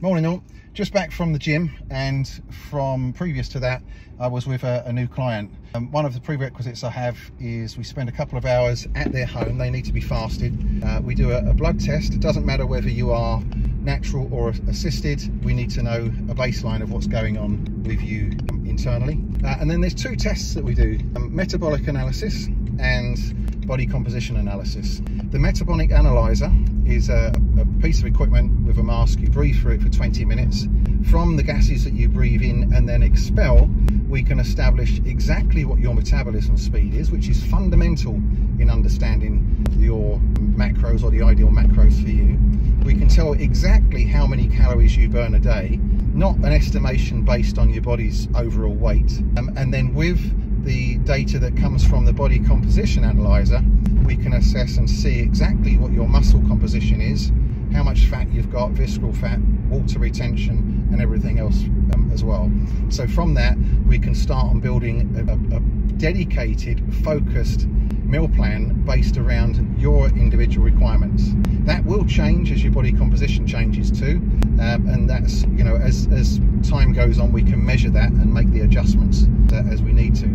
Morning all. Just back from the gym and from previous to that I was with a, a new client. Um, one of the prerequisites I have is we spend a couple of hours at their home. They need to be fasted. Uh, we do a, a blood test. It doesn't matter whether you are natural or assisted. We need to know a baseline of what's going on with you internally. Uh, and then there's two tests that we do, um, metabolic analysis and body composition analysis. The metabolic analyzer is a, a, piece of equipment with a mask. You breathe through it for 20 minutes. From the gases that you breathe in and then expel, we can establish exactly what your metabolism speed is, which is fundamental in understanding your macros or the ideal macros for you. We can tell exactly how many calories you burn a day, not an estimation based on your body's overall weight. Um, and then with the data that comes from the body composition analyzer, we can assess and see exactly what your muscle composition is, how much fat you've got, visceral fat, water retention, and everything else um, as well. So from that, we can start on building a, a dedicated, focused meal plan based around your individual requirements. That will change as your body composition changes too, um, and that's you know as as time goes on, we can measure that and make the adjustments uh, as we need to.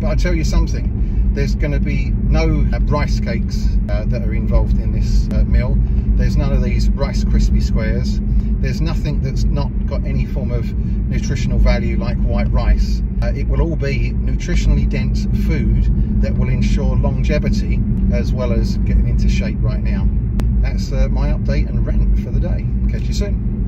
But I tell you something, there's going to be no uh, rice cakes uh, that are involved in this uh, meal. There's none of these Rice Krispie squares. There's nothing that's not got any form of nutritional value like white rice. Uh, it will all be nutritionally dense food that will ensure longevity as well as getting into shape right now. That's uh, my update and rant for the day. Catch you soon.